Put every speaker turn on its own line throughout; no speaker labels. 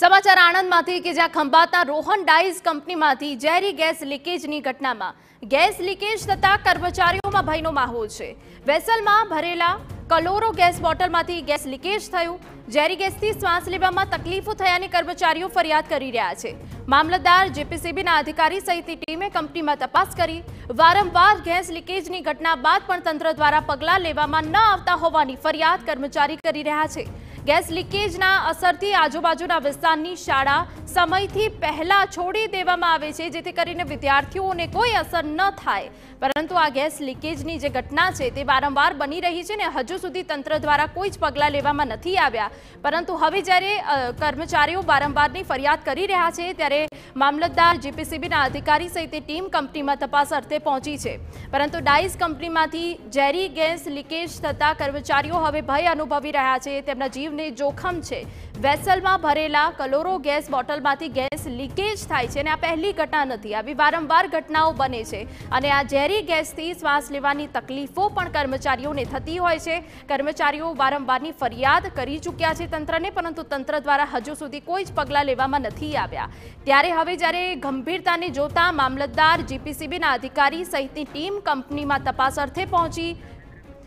સમાચાર આણંદમાંથી કે જ્યાં ખંભાતના રોહન ડાઇઝ કંપનીમાંથી ઝેરી ગેસ લીકેજની ઘટનામાં. ગેસ લીકેજ થતા કર્મચારીઓમાં ભયનો માહોલ છે. વેસલમાં ભરેલા કલોરો ગેસ બોટલમાંથી ગેસ લીકેજ થયું. ઝેરી ગેસથી શ્વાસ લેવામાં તકલીફો થયાની કર્મચારીઓ ફરિયાદ કરી રહ્યા છે. મામલતદાર જેપીસીબીના અધિકારી સહિતની ટીમે કંપનીમાં તપાસ કરી. વારંવાર ગેસ લીકેજની ઘટના બાદ પણ તંત્ર દ્વારા પગલાં લેવામાં ન આવતા હોવાની ફરિયાદ કર્મચારી કરી રહ્યા છે. ગેસ લીકેજના અસરથી આજુબાજુના વિસ્તારની શાળા સમયથી પહેલા છોડી દેવામાં આવે છે, જેથી કરીને વિદ્યાર્થીઓને કોઈ અસર ન થાય. પરંતુ આ ગેસ લીકેજની જે ઘટના છે, તે વારંવાર બની રહી છે ને હજુ સુધી તંત્ર દ્વારા કોઈ જ પગલાં લેવામાં નથી આવ્યા. પરંતુ હવે જ્યારે કર્મચારીઓ વારંવારની ફરિયાદ કરી રહ્યા છે, ત્યારે મામલતદાર જીપીસીબીના અધિકારી સહિત ટીમ કંપનીમાં તપાસ અર્થે પહોંચી છે. પરંતુ ડાઇસ કંપનીમાંથી ઝેરી ગેસ લીકેજ થતા કર્મચારીઓ હવે ભય અનુભવી રહ્યા છે. તેમના જીવને જોખમ છે. વેસલમાં ભરેલા કલોરો ગેસ બોટલમાંથી ગેસ લીકેજ થાય છે અને આ પહેલી ઘટના નથી. આવી વારંવાર ઘટનાઓ બને છે અને આ ઝેરી ગેસથી શ્વાસ લેવાની તકલીફો પણ કર્મચારીઓને થતી હોય છે. કર્મચારીઓ વારંવારની ફરિયાદ કરી ચૂક્યા છે તંત્રને, પરંતુ તંત્ર દ્વારા હજુ સુધી કોઈ જ પગલાં લેવામાં નથી આવ્યા. ત્યારે હવે જ્યારે ગંભીરતાને જોતા મામલતદાર જીપીસીબીના અધિકારી સહિતની ટીમ કંપનીમાં તપાસ અર્થે પહોંચી.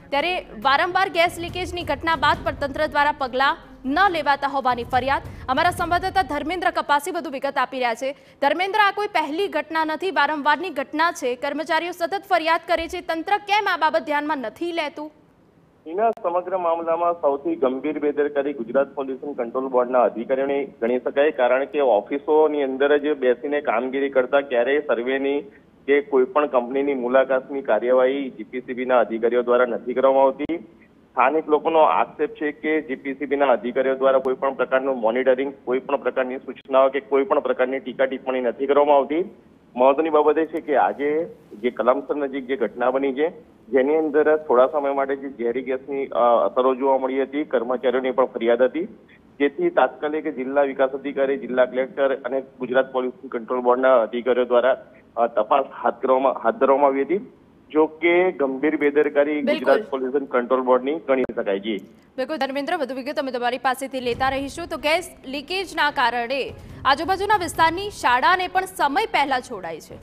ત્યારે વારંવાર ગેસ લીકેજની ઘટના બાદ પણ તંત્ર દ્વારા પગલાં ન લેવાતા હોવાની ફરિયાદ. અમારા સંવાદદાતા ધર્મેન્દ્ર કપાસી વધુ વિગત આપી રહ્યા છે. ધર્મેન્દ્ર, આ કોઈ પહેલી ઘટના નથી, વારંવારની ઘટના છે. કર્મચારીઓ સતત ફરિયાદ કરે છે. તંત્ર કેમ આ બાબત ધ્યાનમાં નથી લેતું?
એના સમગ્ર મામલામાં સૌથી ગંભીર બેદરકારી ગુજરાત પોલ્યુશન કંટ્રોલ બોર્ડના અધિકારીઓને ગણી શકાય, કારણ કે ઓફિસોની અંદર જ બેસીને કામગીરી કરતા ક્યારેય સર્વેની કે કોઈ પણ કંપનીની મુલાકાતની કાર્યવાહી જીપીસીબીના અધિકારીઓ દ્વારા નથી કરવામાં આવતી. સ્થાનિક લોકોનો આક્ષેપ છે કે જીપીસીબીના અધિકારીઓ દ્વારા કોઈ પણ પ્રકારનું મોનિટરિંગ કોઈ પણ પ્રકારની સૂચનાઓ કે કોઈ પણ પ્રકારની ટીકા ટિપ્પણી નથી કરવામાં આવતી. મહત્વની બાબત એ છે કે આજે જે કલમસર નજીક જે ઘટના બની છે જેની અંદર થોડા સમય માટે જે ઝેરી ગેસની અસરો જોવા મળી હતી કર્મચારીઓની પણ ફરિયાદ હતી. જેથી તાત્કાલિક જિલ્લા વિકાસ અધિકારી જિલ્લા કલેક્ટર અને ગુજરાત પોલ્યુશન કંટ્રોલ બોર્ડના અધિકારીઓ દ્વારા તપાસ હાથ કરવામાં હાથ ધરવામાં આવી હતી. જો કે ગંભીર બેદરકારી. ગુજરાત પોલ્યુશન કંટ્રોલ બોર્ડની ગણી શકાય છે
બિલકુલ. ધર્મેન્દ્ર વધુ વિગત અમે તમારી પાસેથી લેતા રહીશું. તો ગેસ લીકેજના કારણે આજુબાજુના વિસ્તારની શાળાને પણ સમય પહેલા છોડાય છે.